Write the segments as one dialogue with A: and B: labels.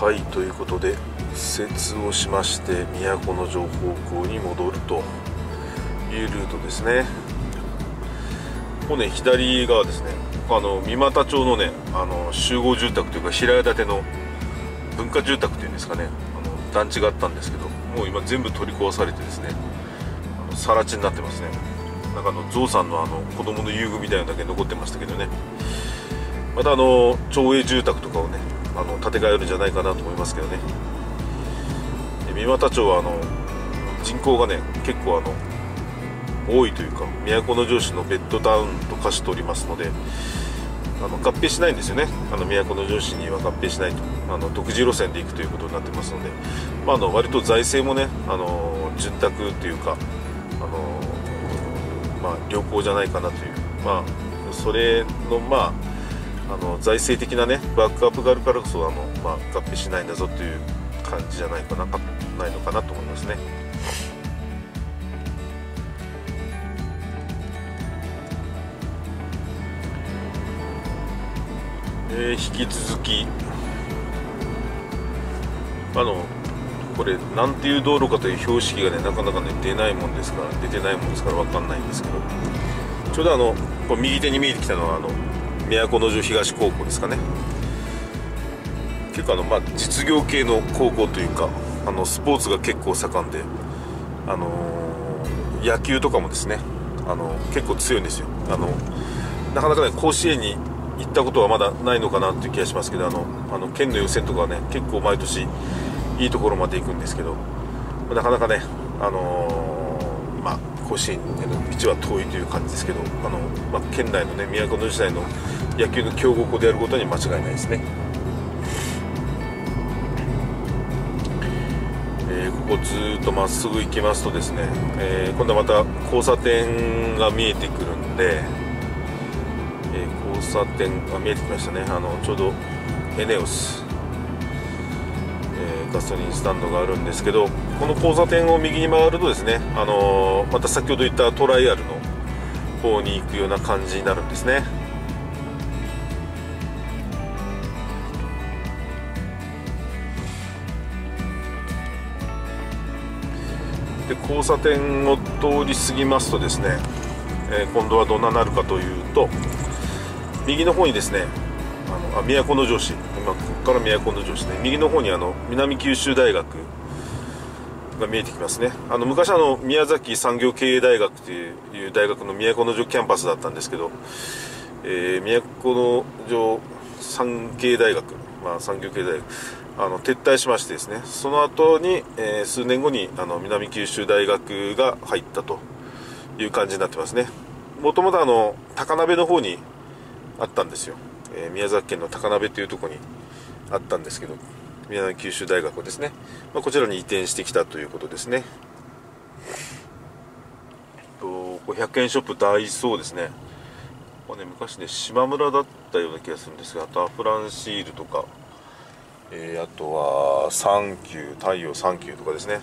A: はいということで右折をしまして都城方向に戻るというルートですね。ここね左側ですね。あの三股町のねあの集合住宅というか平屋建ての文化住宅っていうんですかね。あの団地があったんですけどもう今全部取り壊されてですねあの更地になってますね。なんかあのゾウさんのあの子供の遊具みたいなのだけ残ってましたけどね。またあの町営住宅とかをねあの建て替えるんじゃないかなと思いますけどね。三股町はあの人口がね結構あの多いというか都城市のベッドタウンと化しておりますのであの合併しないんですよね。あの都城市には合併しないと。あの独自路線で行くということになってますので、まあ、あの割と財政もねあの潤沢というかあの、まあ、良好じゃないかなという、まあ、それのまああの財政的なねバックアップがあるからこそあの、まあ、合併しないんだぞという感じじゃないかなないのかなと思いますね。えー、引き続きあのこれ何ていう道路かという標識がねなかなかね出ないもんですから出てないもんですから分かんないんですけどちょうどあのこれ右手に見えてきたのはあの都城東高校ですかね。結構あのまあ実業系の高校というかあのスポーツが結構盛んであのー、野球とかもですねあの結構強いんですよ。あのなかなかね甲子園に行ったことはまだないのかなっていう気がしますけどあのあの県の予選とかはね結構毎年いいところまで行くんですけどなかなかねあのー、甲子園への道は遠いという感じですけどあの、まあ、県内のね都の時代の野球の強豪校であることに間違いないですね。えここずっとまっすぐ行きますとですね、えー、今度はまた交差点が見えてくるんで交差点が見えてきましたねあのちょうどエネオス、ガソリンスタンドがあるんですけどこの交差点を右に回るとですね、あのー、また先ほど言ったトライアルの方に行くような感じになるんですね。で交差点を通り過ぎますとですね、えー、今度はどんななるかというと右の方にですねあの都城市。今ここから都城市ね。右の方にあの南九州大学が見えてきますね。あの昔あの宮崎産業経営大学という大学の都城キャンパスだったんですけど、えー、都城産経大学、まあ、産業経営大学。あの撤退しましてですね。その後に、えー、数年後にあの南九州大学が入ったと。いう感じになってますね。もともとあの高鍋の方にあったんですよ、えー、宮崎県の高鍋というとこにあったんですけど宮崎九州大学ですね、まあ、こちらに移転してきたということですね。と100円ショップダイソーですね。ここね昔ね島村だったような気がするんですがあとアフランシールとか、えー、あとはサンキュー太陽サンキューとかですね。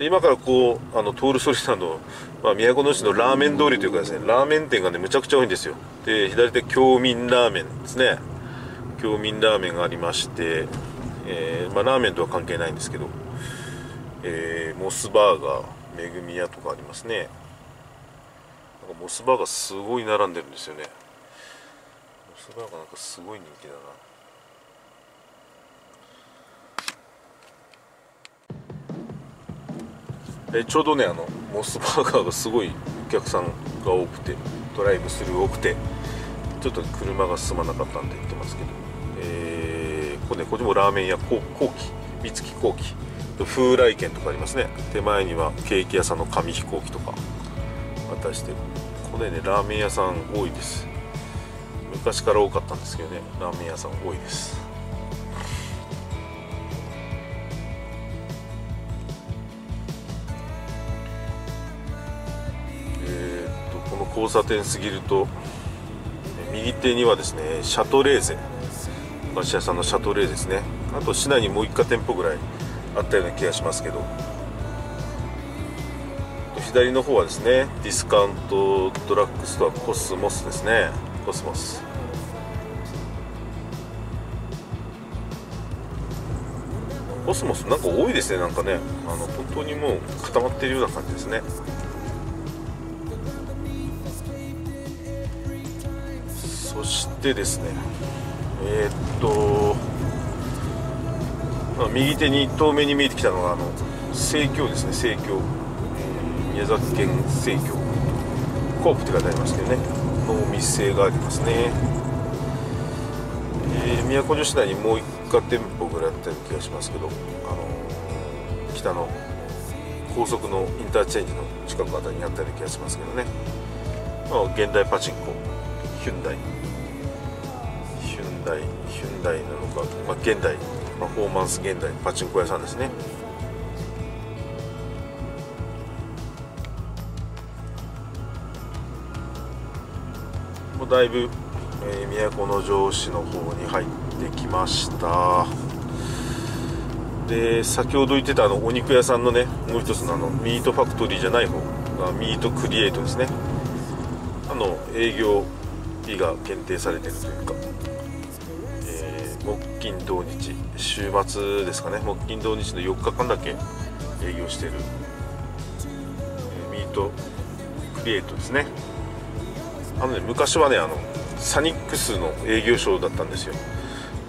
A: で今からこうあの通るソリさんの、まあ、都市のラーメン通りというかですねラーメン店がねむちゃくちゃ多いんですよ。で左手京民ラーメンですね。京民ラーメンがありまして、えー、まあ、ラーメンとは関係ないんですけど、えー、モスバーガーめぐみ屋とかありますね。なんかモスバーガーすごい並んでるんですよね。モスバーガーなんかすごい人気だな。えちょうどねあのモスバーガーがすごいお客さんが多くてドライブスルー多くてちょっと車が進まなかったんで言ってますけど、えー、ここねこっちもラーメン屋後期三月後期風来軒とかありますね。手前にはケーキ屋さんの紙飛行機とかあったりしてここでねラーメン屋さん多いです。昔から多かったんですけどねラーメン屋さん多いです。交差点過ぎると右手にはですねシャトレーゼ。お菓子屋さんのシャトレーゼですね。あと市内にもう1家店舗ぐらいあったような気がしますけど。左の方はですねディスカウントドラッグストアコスモスですね。コスモス。コスモスなんか多いですねなんかね。あの本当にもう固まっているような感じですね。そしてですねえー、っと、ま、右手に遠目に見えてきたのがあの生協ですね。生協、えー、宮崎県生協コープって書いてありますけどね。濃密性がありますね、えー、宮古女市内にもう1家店舗ぐらいあったような気がしますけど、あのー、北の高速のインターチェンジの近くあたりにあったような気がしますけどね、ま、現代パチンコ。ヒュンダイヒュンダイヒュンダイなのか、まあ、現代パフォーマンス現代パチンコ屋さんですね。もうだいぶ、えー、都城市の方に入ってきました。で先ほど言ってたあのお肉屋さんのねもう一つのあのミートファクトリーじゃない方がミートクリエイトですね。あの営業日が限定されてるというか、えー、木金土日週末ですかね。木金土日の4日間だけ営業してる、え、ミートクリエイトですね。あのね昔はねあのサニックスの営業所だったんですよ。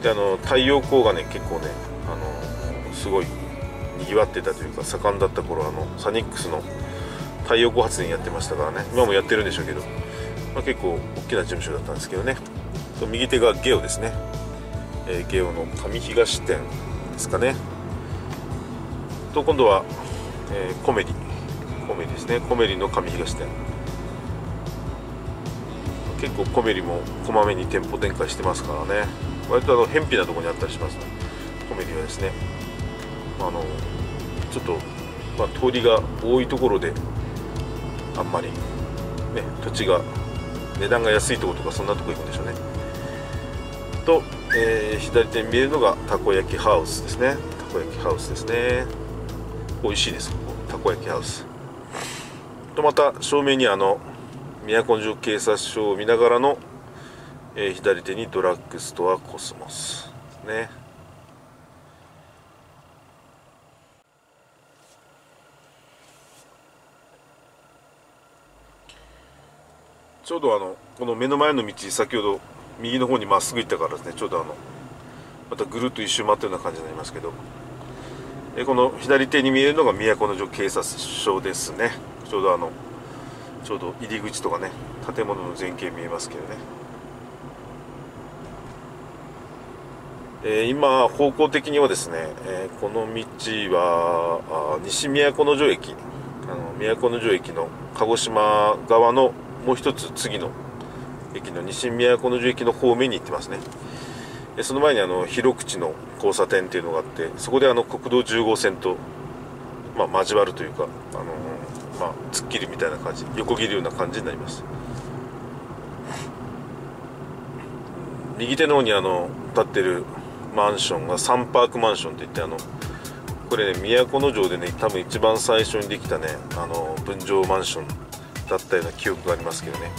A: であの太陽光がね結構ねあのすごいにぎわってたというか盛んだった頃あのサニックスの太陽光発電やってましたからね。今もやってるんでしょうけど、まあ、結構大きな事務所だったんですけどね。右手がゲオですね、えー、ゲオの上東店ですかね。と今度は、えー、コメリ。コメリですね。コメリの上東店。結構コメリもこまめに店舗展開してますからね。割とあの偏僻なところにあったりしますコメリはですね。あのちょっと、まあ、通りが多いところであんまりね土地が値段が安いところとかそんなとこ行くんでしょうね。と、えー、左手に見えるのがたこ焼きハウスですね。たこ焼きハウスですね。美味しいです。ここたこ焼きハウス。とまた正面にあの都城警察署を見ながらの、えー、左手にドラッグストアコスモスね。ちょうどあのこの目の前の道先ほど右の方にまっすぐ行ったからですねちょうどあのまたぐるっと一周回ったような感じになりますけど。えこの左手に見えるのが都城警察署ですね。ちょうどあのちょうど入り口とかね建物の前景見えますけどね、えー、今方向的にはですね、えー、この道はあ西都城駅。あの都城駅の鹿児島側のもう一つ次の駅の西都城駅の方面に行ってますね。その前にあの広口の交差点っていうのがあってそこであの国道10号線と、まあ、交わるというか、あのまあ、突っ切りみたいな感じ横切るような感じになります。右手の方にあの立ってるマンションがサンパークマンションっていってあのこれね都城でね多分一番最初にできたねあの分譲マンションだったような記憶がありますけどね。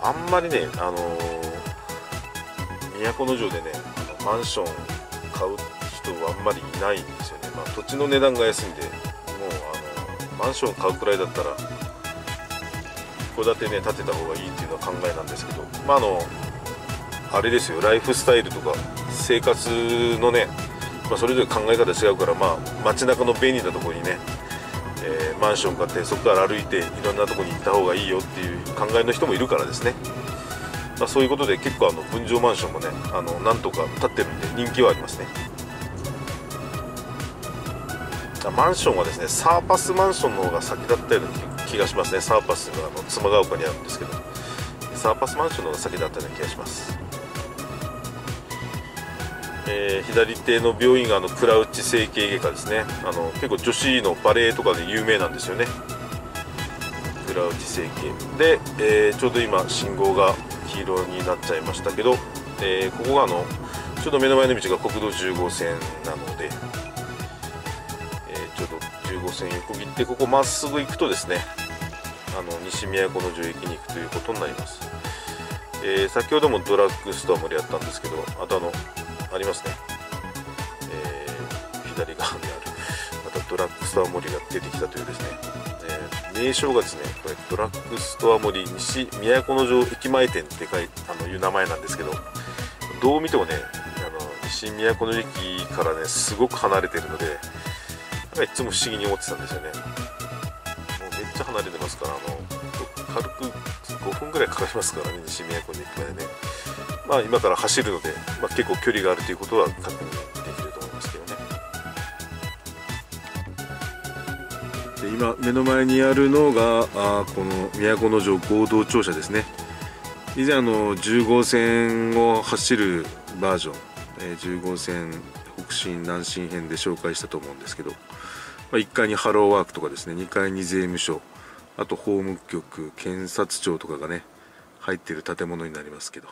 A: あんまりねあの都城でねマンション買う人はあんまりいないんですよね、まあ、土地の値段が安いんでもうあのマンション買うくらいだったら戸建てね建てた方がいいっていうのは考えなんですけど。まああのあれですよライフスタイルとか生活のね、まあ、それぞれ考え方違うからまあ街中の便利なところにね、えー、マンション買ってそこから歩いていろんなとこに行った方がいいよっていう考えの人もいるからですね。まあ、そういうことで結構あの分譲マンションもねあのなんとか建ってるんで人気はありますね。マンションはですねサーパスマンションの方が先だったような気がしますね。サーパスがあの妻ヶ丘にあるんですけどサーパスマンションの方が先だったような気がします。えー、左手の病院があのクラウチ整形外科ですね。あの結構女子のバレエとかで有名なんですよね。クラウチ整形。で、えー、ちょうど今信号が黄色になっちゃいましたけど、えー、ここがあのちょうど目の前の道が国道10号線なので、え、ちょうど10号線横切ってここまっすぐ行くとですねあの西都城駅に行くということになります、え、先ほどもドラッグストアまでやったんですけどあとあのありますね、え左側にあるまたドラッグストア森が出てきたというですね、えー、名称がですねこれドラッグストア森西都城駅前店って書いあのいう名前なんですけどどう見てもねあの西都の駅からねすごく離れてるのでなんかいつも不思議に思ってたんですよね。もうめっちゃ離れてますからあの軽く5分ぐらいかかりますからね西都の駅までね。まあ今から走るので、まあ、結構距離があるということは確認できると思いますけどね。で今目の前にあるのがあこの都城合同庁舎ですね。以前あの10号線を走るバージョン、えー、10号線北進南進編で紹介したと思うんですけど、まあ、1階にハローワークとかですね2階に税務署あと法務局検察庁とかがね入っている建物になりますけど。